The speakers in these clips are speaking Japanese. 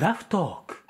クラフトーク。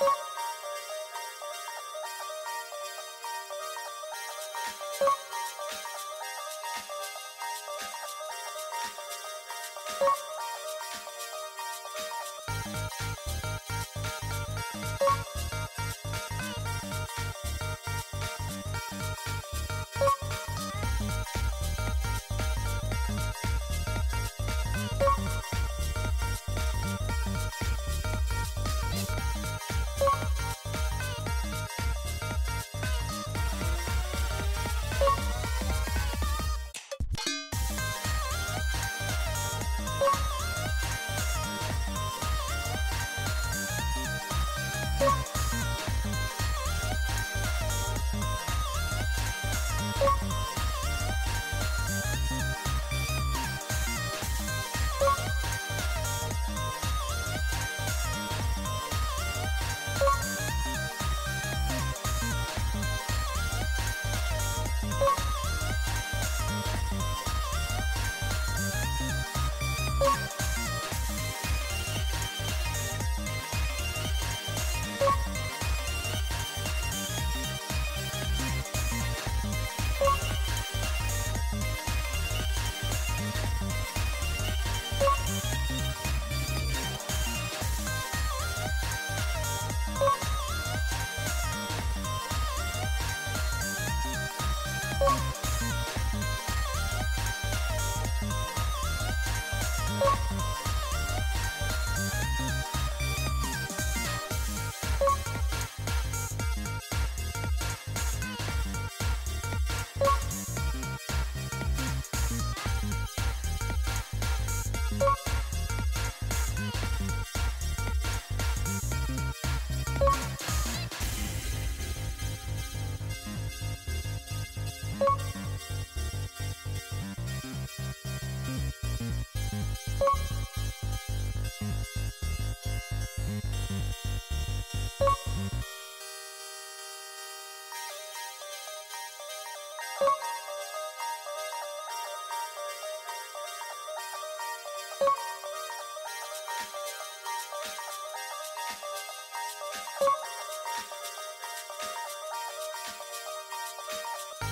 you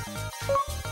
Música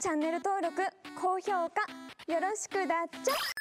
チャンネル登録、高評価よろしくだっちゃ。